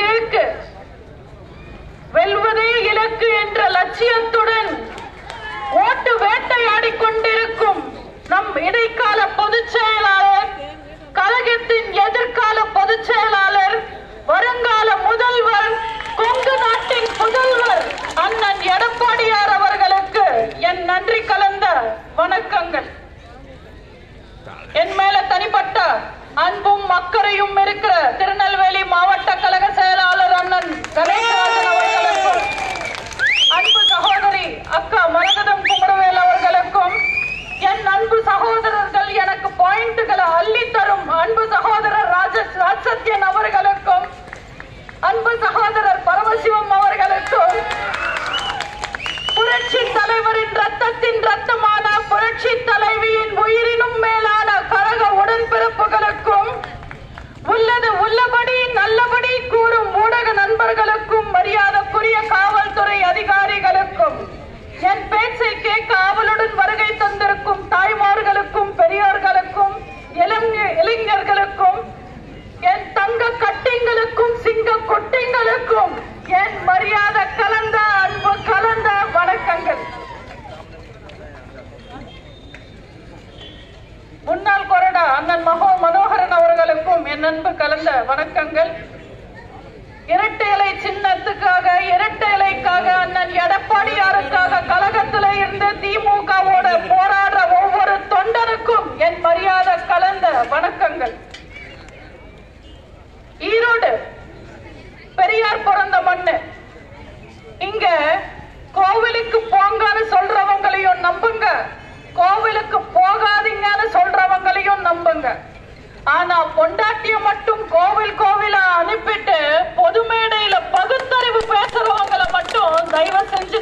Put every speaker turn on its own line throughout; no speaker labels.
கேட்க. வெல்வதே இலக்கு என்ற லட்சியத்துடன் ஓட்டு வேட்டையாடி கொண்டிருக்கும் நம் இடைக்கால பொதுச் செயலாளர் கழகத்தின் எதிர்கால பொதுச் செயலாளர் வருங்கால முதல்வர் கொங்கு நாட்டின் முதல்வர் அண்ணன் எடப்பாடியார் அவர்களுக்கு என் நன்றி கலந்த வணக்கங்கள். என் மேல தனிப்பட்ட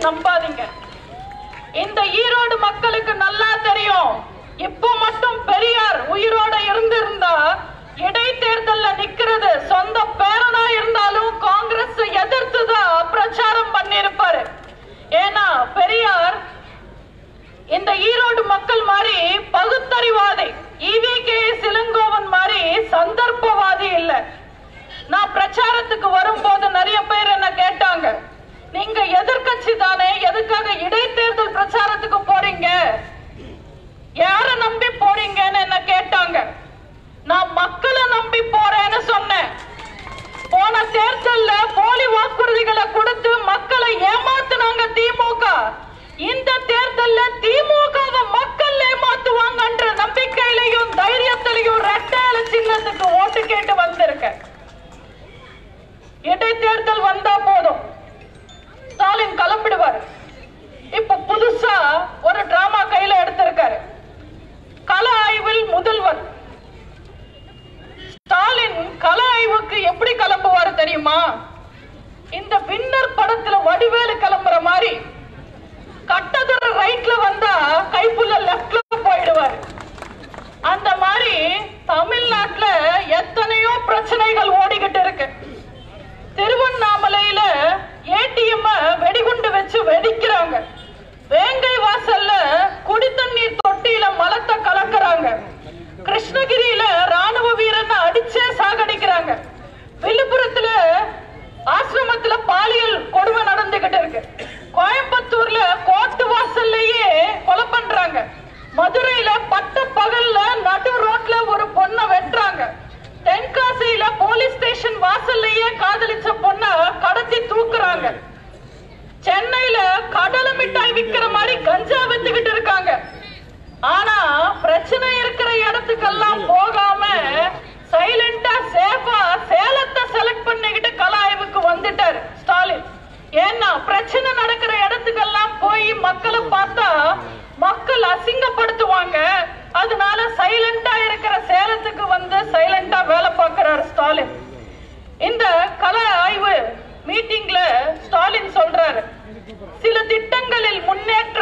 நம்பாதீங்க. இந்த ஈரோடு மக்களுக்கு நல்லா தெரியும். இப்போ மட்டும் பெரியார் உயிரோட இருந்திருந்தா இடைத்தேர்தல்ல நிக்கிறது. சொந்த பேரனா இருந்தாலும் காங்கிரஸ் எதிர்த்து தான் பிரச்சாரம் பண்ணிருப்பாரு ஏன்னா பெரியார் இந்த ஈரோடு மக்கள் மாதிரி பகுத்தறிவாதி ஈவி கே சிலங்கோவன் மாதிரி சந்தர்ப்பவாதி இல்ல நான் பிரச்சாரத்துக்கு வரும்போது நிறைய பேர் என்ன கேட்டாங்க நீங்க எதிர்க்கட்சி தானே எதுக்காக இடைத்தேர்தல் பிரச்சாரத்துக்கு போறீங்க? யார நம்பி போறீங்கன்னு என்ன கேட்டாங்க? நான் மக்களை நம்பி போறேன்னு சொன்னேன். போன தேர்தல்ல போலி வாக்குறுதிகளை கொடுத்து மக்களை ஏமாத்துனாங்க திமுக. இந்த தேர்தல்ல திமுக மக்கள் ஏமாத்துவாங்கன்ற நம்பிக்கையிலையும் தைரியத்திலையும் ரெட்டால சின்னத்துக்கு ஓட்டு கேட்டு வந்திருக்க இடைத்தேர்தல் வந்தா கிருஷ்ணகிரியில ராணுவ வீரனை அடிச்சே சாகடிக்கிறாங்க. விழுப்புரத்துல ஆசிரமத்துல பாலியல் கொடுமை நடந்துகிட்டு இருக்கு. கோயம்புத்தூர்ல கோட்டு வாசல்லையே கொலை பண்றாங்க. மதுரையில பத்து பகல்ல நடு ரோட்ல ஒரு பொண்ணை வெட்டுறாங்க. தென்காசியில போலீஸ் ஸ்டேஷன் வாசல்லையே காதலிச்ச பொண்ண கடத்தி தூக்குறாங்க. சென்னையில கடலை மிட்டாய் விக்கிற மாதிரி கஞ்சா வித்துக்கிட்டு இருக்காங்க. ஆனா பிரச்சனை இருக்கிற இடத்துக்கெல்லாம் போகாம சைலண்டா சேஃபா சேலத்தை செலக்ட் பண்ணிக்கிட்டு கலாய்வுக்கு வந்துட்டார் ஸ்டாலின். ஏன்னா பிரச்சனை நடக்கிற இடத்துக்கெல்லாம் போய் மக்களை பார்த்தா மக்கள் அசிங்கப்படுத்துவாங்க. அதனால சைலண்டா இருக்கிற சேலத்துக்கு வந்து சைலண்டா வேலை பார்க்கிறார் ஸ்டாலின். இந்த கல ஆய்வு மீட்டிங்ல ஸ்டாலின் சொல்றாரு சில திட்டங்களில் முன்னேற்ற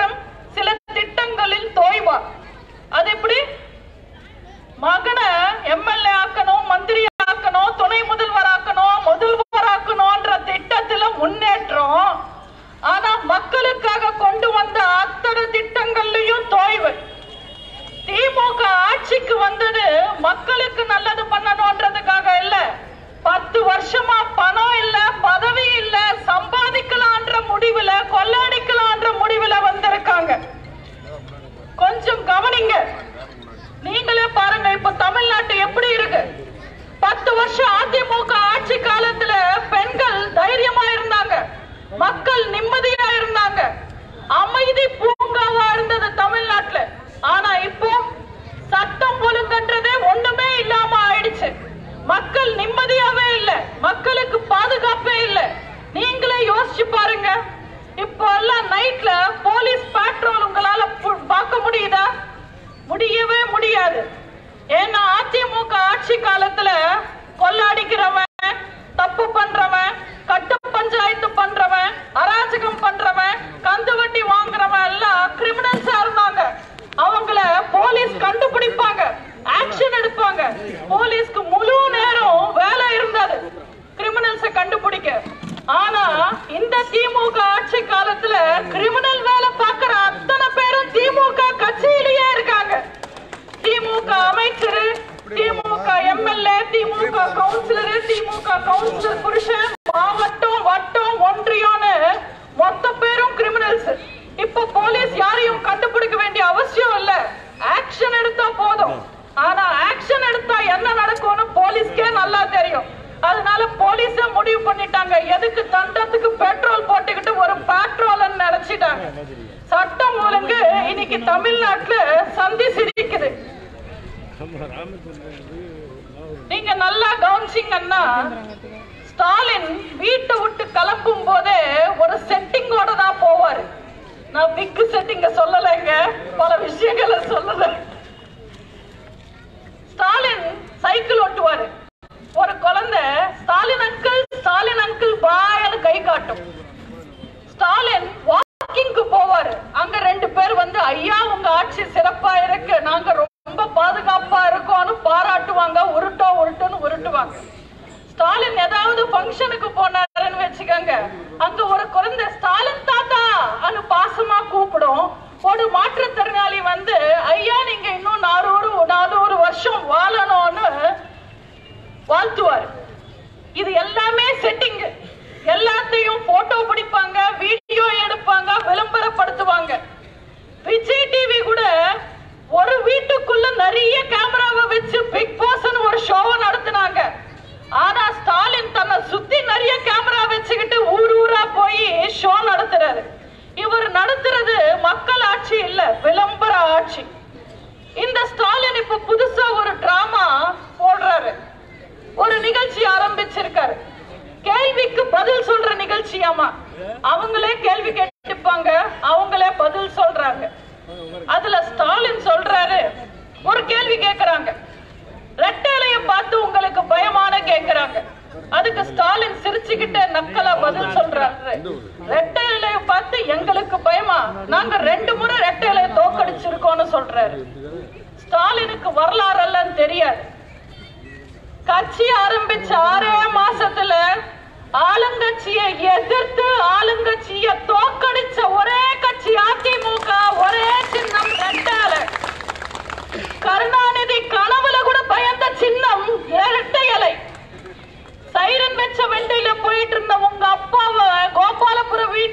நீண்ட பதில் சொல்றாரு. ரெட்டை இலையை பார்த்து எங்களுக்கு பயமா? நாங்க ரெண்டு முறை ரெட்டை இலையை தோக்கடிச்சிருக்கோம்னு சொல்றாரு. ஸ்டாலினுக்கு வரலாறு எல்லாம் தெரியாது. கட்சி ஆரம்பிச்ச ஆறு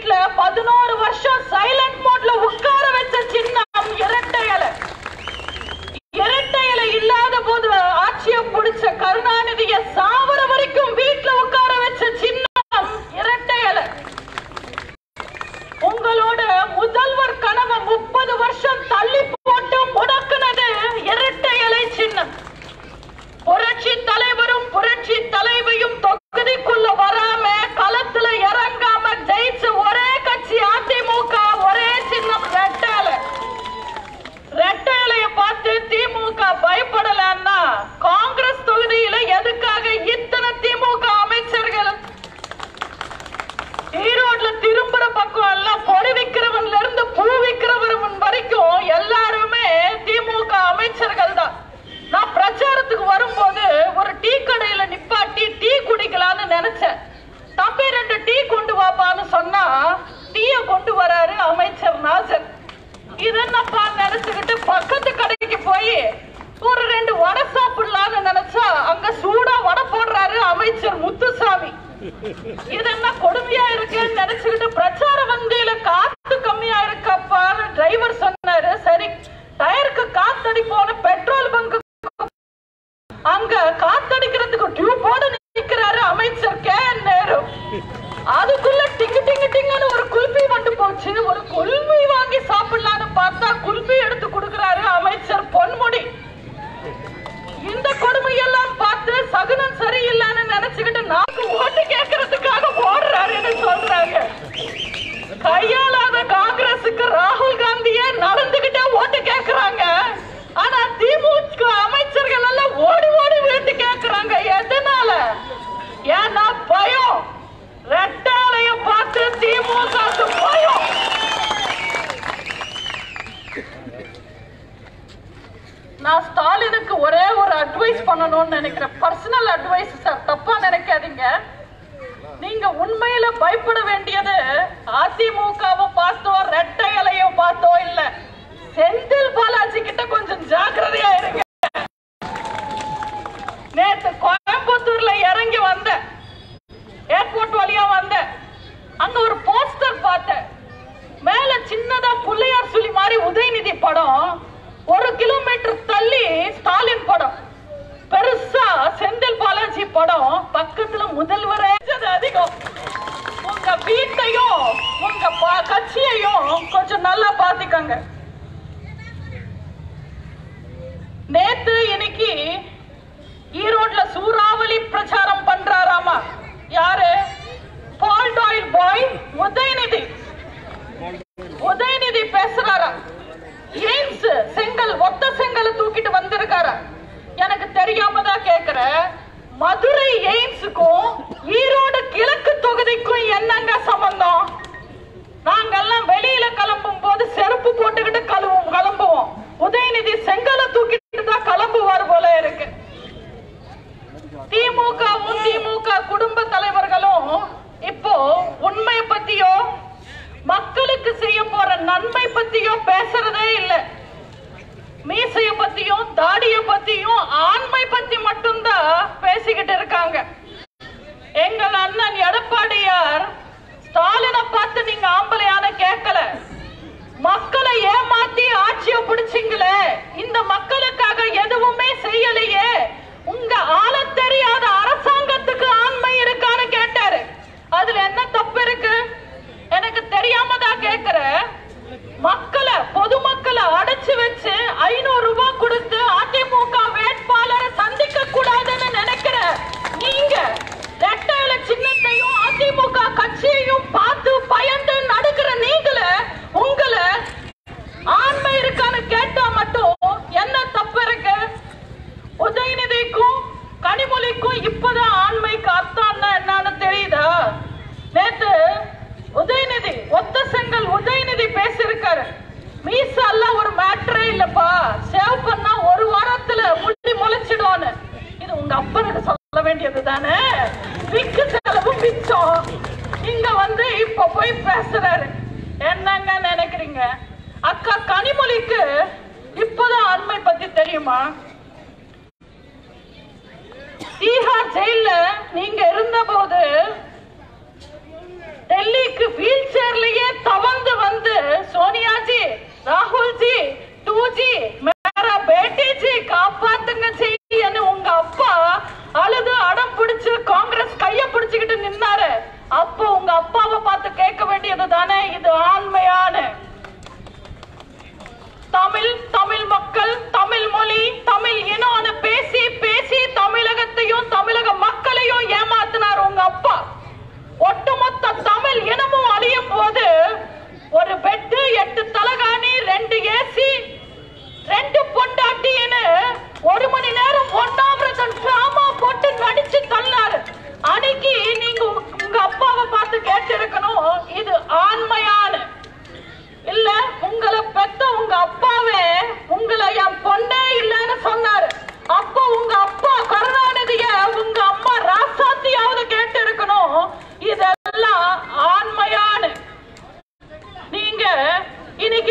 வீட்ல பதினோரு வருஷம் சைலண்ட் மோட்ல அங்க காத்தடிக்கிறதுக்கு டியூபோட நிக்கிறாரு அமைச்சர் கே. என். நேரு. அதுக்குள்ள டிங்கு டிங்கு டிங்குன்னு ஒரு குல்பி வந்து போச்சு. ஒரு குல்பி வாங்கி சாப்பிடலாம்னு பார்த்தா குல்பி எடுத்து கொடுக்கிறாரு அமைச்சர் பொன்முடி. இந்த கொடுமையெல்லாம் பார்த்து சகுனம் சரியில்லைன்னு நினைச்சுக்கிட்டு நாக்கு ஓட்டு கேட்கறதுக்காக ஓடுறாருன்னு சொல்றாங்க. கையாளாத காங்கிரஸுக்கு ராகுல் காந்தியே நடந்துகிட்டே ஓட்டு கேட்கிறாங்க. ஆனா திமுக சொல்றாங்க எதனால? ஏன்னா பயம். ரெட்டாலைய பார்த்து திமுக பயம். நான் ஸ்டாலினுக்கு ஒரே ஒரு அட்வைஸ் பண்ணணும்னு நினைக்கிறேன் பர்சனல் அட்வைஸ் சார் தப்பா நினைக்காதீங்க. நீங்க உண்மையில பயப்பட வேண்டியது அதிமுகவை பார்த்தோ ரெட்டை இலையோ பார்த்தோ இல்ல செந்தில் பாலாஜி கிட்ட கொஞ்சம் ஜாக்கிரதையா இருங்க. முதல்வரே அதிகம் உங்க வீட்டையும் உங்க கட்சியையும் கொஞ்சம் நல்லா பாத்துக்கங்க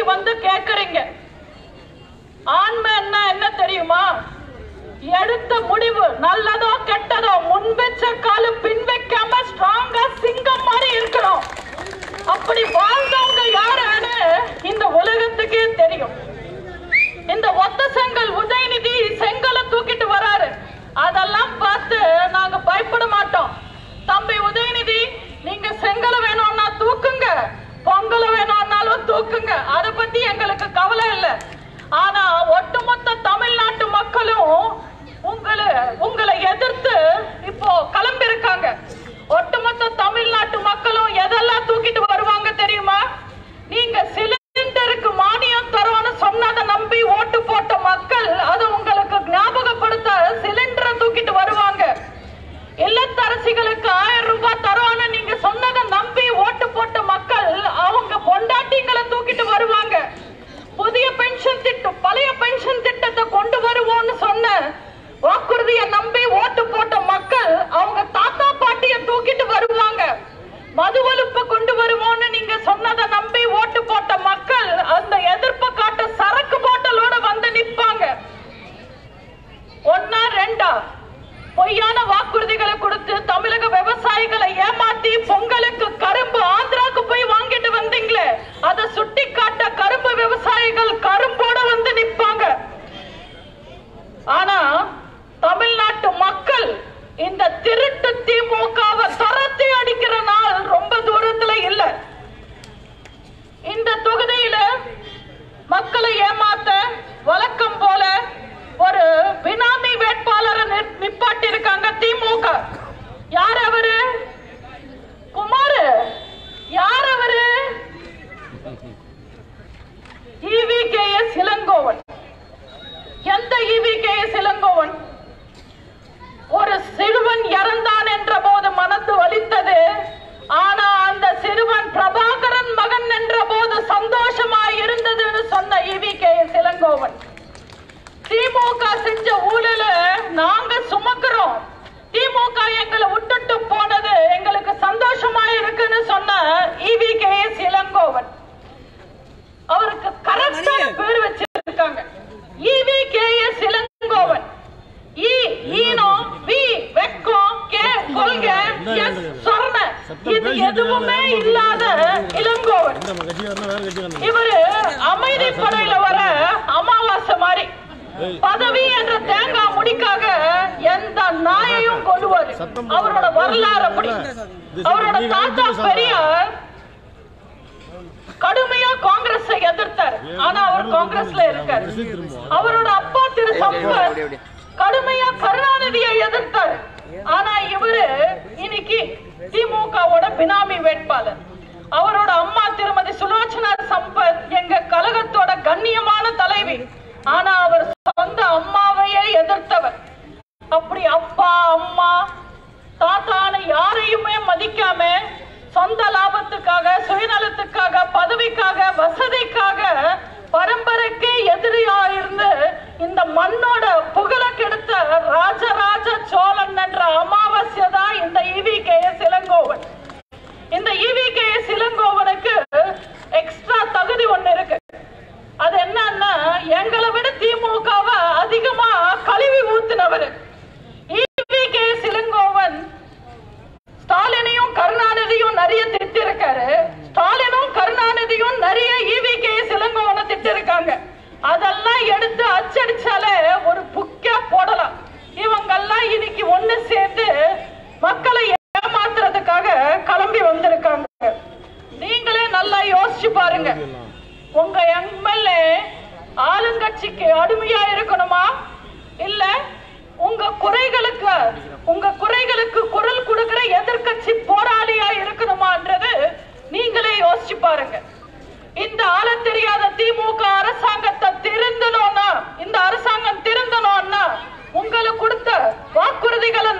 இன்னைக்கு வந்து கேக்குறீங்க. ஆன்மை என்ன என்ன தெரியுமா? எடுத்த முடிவு நல்லதோ கெட்டதோ முன்வச்ச காலு பின் வைக்காம ஸ்ட்ராங்கா சிங்கம் மாதிரி இருக்கிறோம் அப்படி வாழ்ந்தவங்க யாருன்னு இந்த உலகத்துக்கே தெரியும். இந்த ஒத்த செங்கல் உதயநிதி செங்கலை தூக்கிட்டு வராரு. அதெல்லாம் பார்த்து நாங்க பயப்பட மாட்டோம். தம்பி உதயநிதி நீங்க செங்கலை வேணும்னா தூக்குங்க. பொங்கலை வேணும்னாலும் தூக்குங்க. அவரோட அப்பா திரு சம்பத் கடுமையா கருணாநிதியை எதிர்த்தார். ஆனா இவரு இன்னைக்கு திமுகவோட பினாமி வேட்பாளர். அவரோட அம்மா திருமதி சுலோச்சனா சம்பத் எங்க கழகத்தோட கண்ணியமான தலைவி. ஆனா அவர் சொந்த அம்மாவையே எதிர்த்தவர். அப்படி அப்பா அம்மா தாத்தான யாரையுமே மதிக்காம சொந்த லாபத்துக்காக சுயநலத்துக்காக பதவிக்காக வசதிக்காக பரம்பரைக்கு எதிரியா இருந்து இந்த மண்ணோட புகழ கெடுத்த ராஜராஜ சோழன் என்ற அமாவாசை தான் இந்த இவி கே எஸ் இந்த E V K S extra திமுக அரசாங்கத்தை திருந்தணும்னா இந்த அரசாங்கம் திருந்தணும்னா உங்களுக்கு கொடுத்த வாக்குறுதிகளை